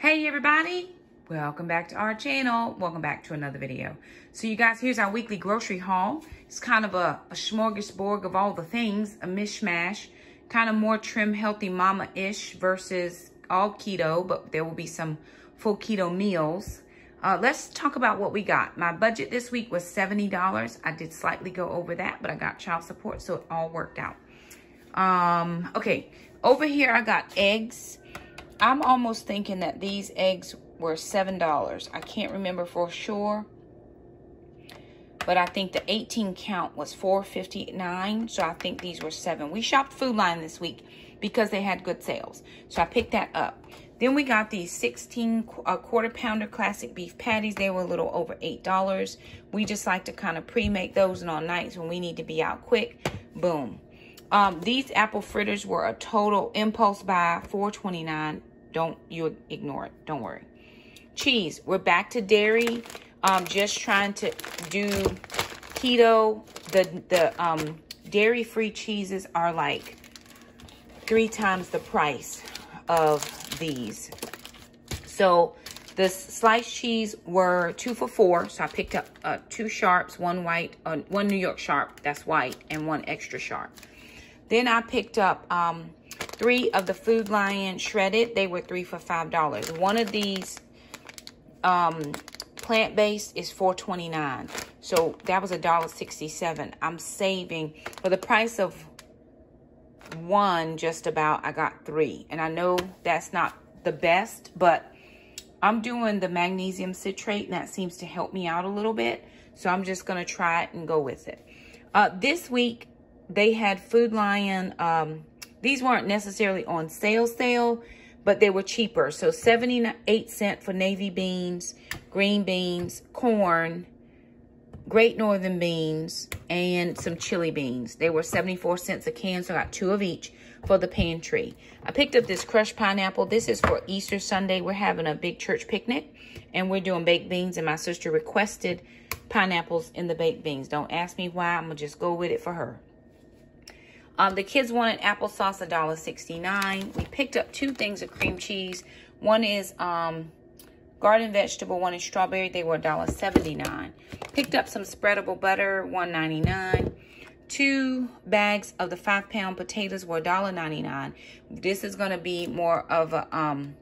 Hey everybody, welcome back to our channel. Welcome back to another video. So you guys, here's our weekly grocery haul. It's kind of a, a smorgasbord of all the things, a mishmash, kind of more trim, healthy mama-ish versus all keto, but there will be some full keto meals. Uh, let's talk about what we got. My budget this week was $70. I did slightly go over that, but I got child support, so it all worked out. Um, okay, over here I got eggs. I'm almost thinking that these eggs were $7. I can't remember for sure. But I think the 18 count was 4.59, so I think these were 7. We shopped Food Lion this week because they had good sales. So I picked that up. Then we got these 16 uh, quarter pounder classic beef patties. They were a little over $8. We just like to kind of pre-make those and on nights when we need to be out quick. Boom. Um, these apple fritters were a total impulse buy, 4.29. Don't you ignore it. Don't worry. Cheese. We're back to dairy. Um, just trying to do keto. The the um, dairy-free cheeses are like three times the price of these. So the sliced cheese were two for four. So I picked up uh, two sharps, one white, uh, one New York sharp, that's white, and one extra sharp. Then I picked up um, three of the Food Lion shredded. They were three for $5. One of these um, plant-based is $4.29. So that was a dollar sixty-seven. I'm saving for the price of one just about I got three. And I know that's not the best, but I'm doing the magnesium citrate and that seems to help me out a little bit. So I'm just going to try it and go with it. Uh, this week, they had Food Lion um, these weren't necessarily on sale sale, but they were cheaper. So 78 cent for navy beans, green beans, corn, great northern beans, and some chili beans. They were 74 cents a can, so I got two of each for the pantry. I picked up this crushed pineapple. This is for Easter Sunday. We're having a big church picnic, and we're doing baked beans, and my sister requested pineapples in the baked beans. Don't ask me why. I'm going to just go with it for her. Um, the kids wanted applesauce, $1.69. We picked up two things of cream cheese. One is um, garden vegetable, one is strawberry. They were $1.79. Picked up some spreadable butter, $1.99. Two bags of the five-pound potatoes were $1.99. This is going to be more of a um,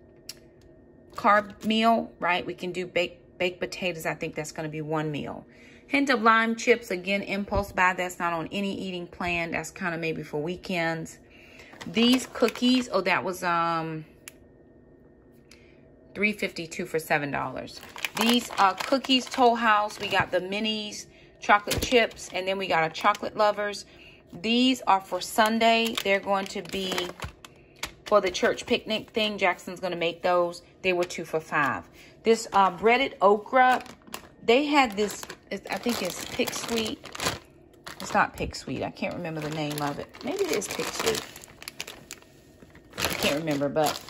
carb meal, right? We can do baked, baked potatoes. I think that's going to be one meal. Hint of lime chips, again, impulse buy. That's not on any eating plan. That's kind of maybe for weekends. These cookies, oh, that was um 3.52 for $7. These uh, cookies, Toll House, we got the minis, chocolate chips, and then we got a chocolate lovers. These are for Sunday. They're going to be for the church picnic thing. Jackson's going to make those. They were two for five. This uh, breaded okra, they had this I think it's Pictsweet. It's not Pictsweet. I can't remember the name of it. Maybe it is Pictsweet. I can't remember, but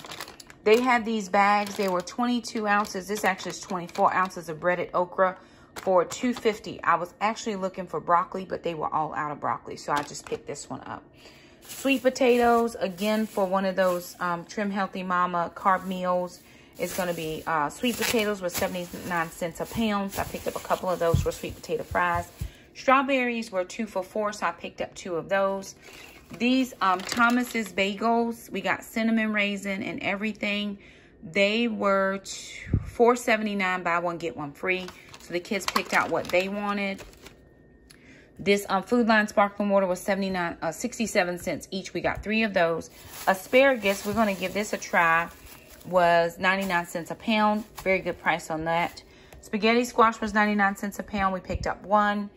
they had these bags. They were 22 ounces. This actually is 24 ounces of breaded okra for 250 I was actually looking for broccoli, but they were all out of broccoli, so I just picked this one up. Sweet potatoes, again, for one of those um, Trim Healthy Mama carb meals. It's going to be uh, sweet potatoes with 79 cents a pound. So I picked up a couple of those for sweet potato fries. Strawberries were two for four, so I picked up two of those. These um, Thomas's bagels, we got cinnamon raisin and everything. They were $4.79 buy one, get one free. So the kids picked out what they wanted. This um, Food Lion sparkling water was 79, uh, 67 cents each. We got three of those. Asparagus, we're going to give this a try was 99 cents a pound. Very good price on that. Spaghetti squash was 99 cents a pound. We picked up one.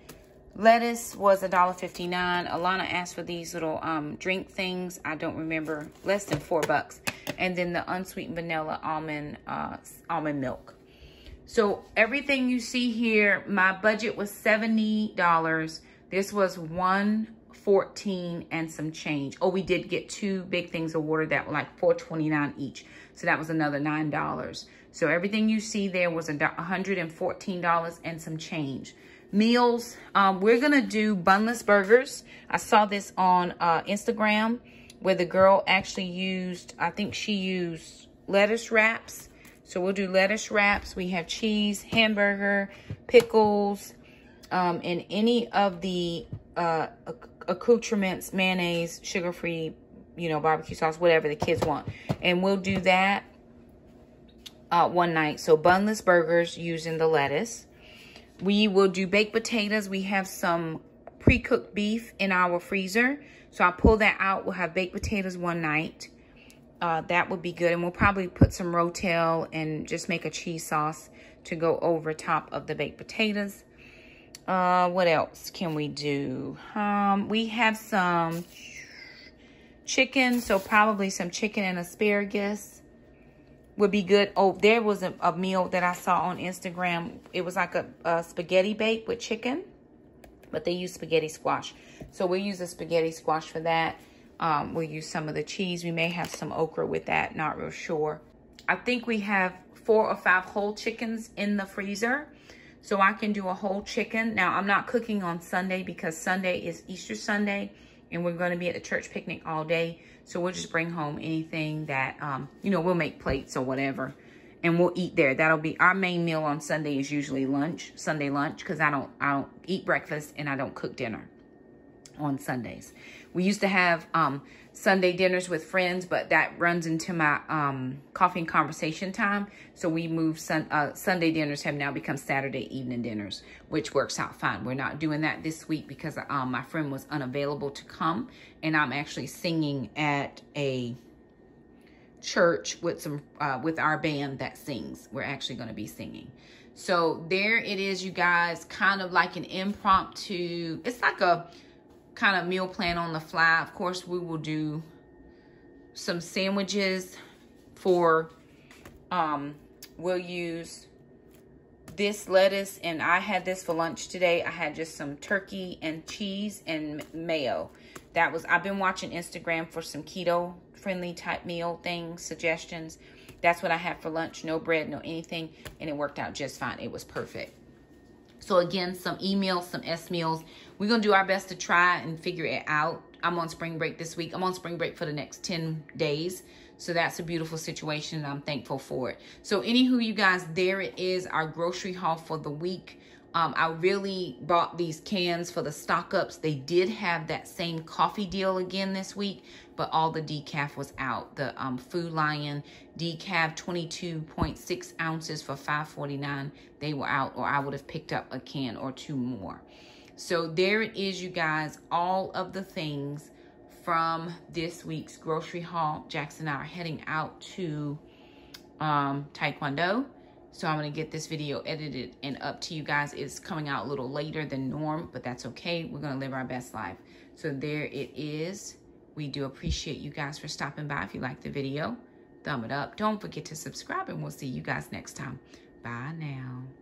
Lettuce was $1.59. Alana asked for these little um, drink things. I don't remember. Less than four bucks. And then the unsweetened vanilla almond uh, almond milk. So everything you see here, my budget was $70. This was 114 and some change. Oh, we did get two big things of water that were like 429 each. So that was another $9. So everything you see there was $114 and some change. Meals, um, we're going to do bunless burgers. I saw this on uh, Instagram where the girl actually used, I think she used lettuce wraps. So we'll do lettuce wraps. We have cheese, hamburger, pickles, um, and any of the uh, accoutrements, mayonnaise, sugar-free, you know, barbecue sauce, whatever the kids want. And we'll do that uh, one night. So bunless burgers using the lettuce. We will do baked potatoes. We have some pre-cooked beef in our freezer. So I'll pull that out. We'll have baked potatoes one night. Uh, that would be good. And we'll probably put some Rotel and just make a cheese sauce to go over top of the baked potatoes. Uh, what else can we do? Um, we have some chicken. So probably some chicken and asparagus would be good. Oh, there was a, a meal that I saw on Instagram. It was like a, a spaghetti bake with chicken but they use spaghetti squash. So we'll use a spaghetti squash for that. Um, we'll use some of the cheese. We may have some okra with that, not real sure. I think we have four or five whole chickens in the freezer. So I can do a whole chicken. Now, I'm not cooking on Sunday because Sunday is Easter Sunday and we're going to be at the church picnic all day. So we'll just bring home anything that, um, you know, we'll make plates or whatever and we'll eat there. That'll be our main meal on Sunday is usually lunch, Sunday lunch, because I don't I don't eat breakfast and I don't cook dinner on Sundays. We used to have um, Sunday dinners with friends, but that runs into my um, coffee and conversation time. So we move sun, uh, Sunday dinners have now become Saturday evening dinners, which works out fine. We're not doing that this week because um, my friend was unavailable to come and I'm actually singing at a church with some uh, with our band that sings. We're actually going to be singing. So there it is, you guys, kind of like an impromptu, it's like a kind of meal plan on the fly. Of course, we will do some sandwiches for, um, we'll use this lettuce and I had this for lunch today. I had just some turkey and cheese and mayo. That was, I've been watching Instagram for some keto friendly type meal things, suggestions. That's what I had for lunch. No bread, no anything. And it worked out just fine. It was perfect. So again, some emails, some S meals. We're going to do our best to try and figure it out. I'm on spring break this week. I'm on spring break for the next 10 days. So that's a beautiful situation and I'm thankful for it. So anywho, you guys, there it is, our grocery haul for the week. Um, I really bought these cans for the stock ups. They did have that same coffee deal again this week, but all the decaf was out. The um, Food Lion decaf 22.6 ounces for 5.49. They were out, or I would have picked up a can or two more. So there it is, you guys. All of the things from this week's grocery haul. Jackson and I are heading out to um, Taekwondo. So I'm going to get this video edited and up to you guys. It's coming out a little later than norm, but that's okay. We're going to live our best life. So there it is. We do appreciate you guys for stopping by. If you like the video, thumb it up. Don't forget to subscribe, and we'll see you guys next time. Bye now.